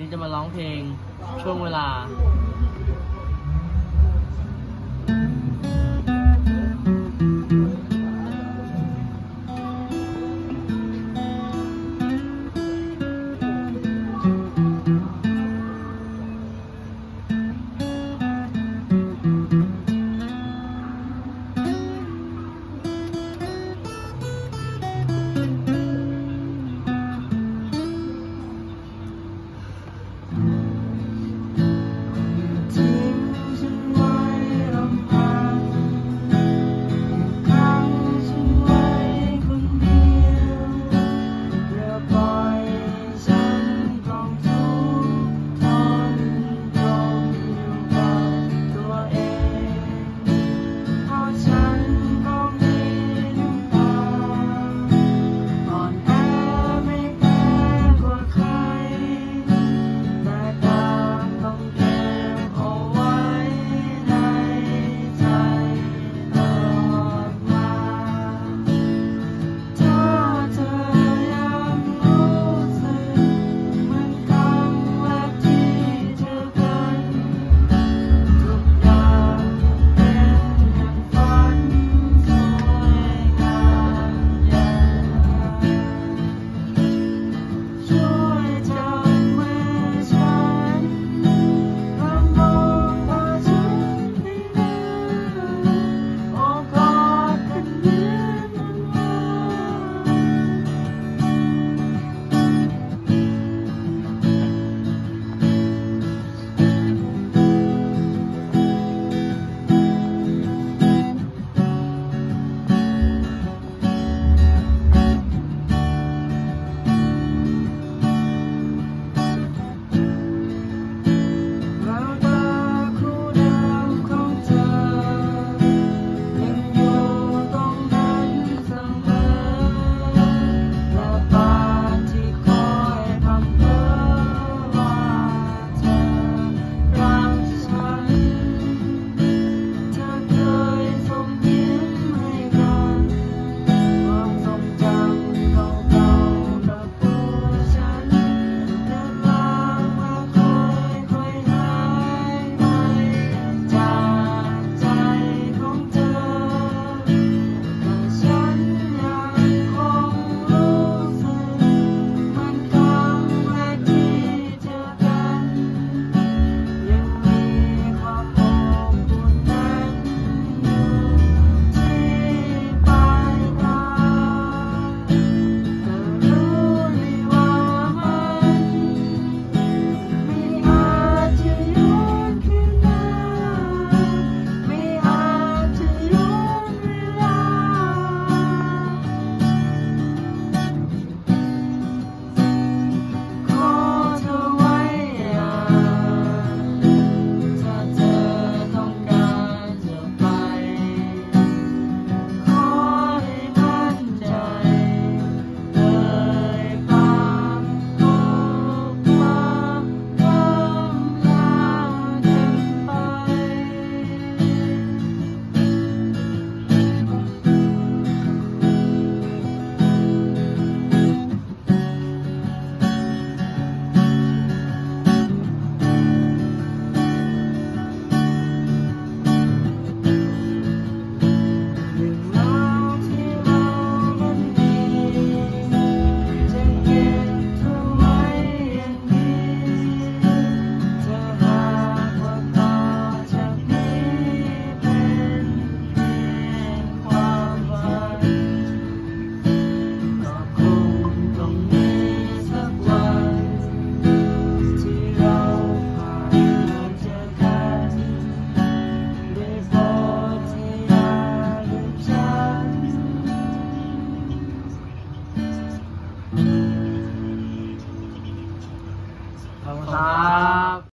นี้จะมาร้องเพลงช่วงเวลา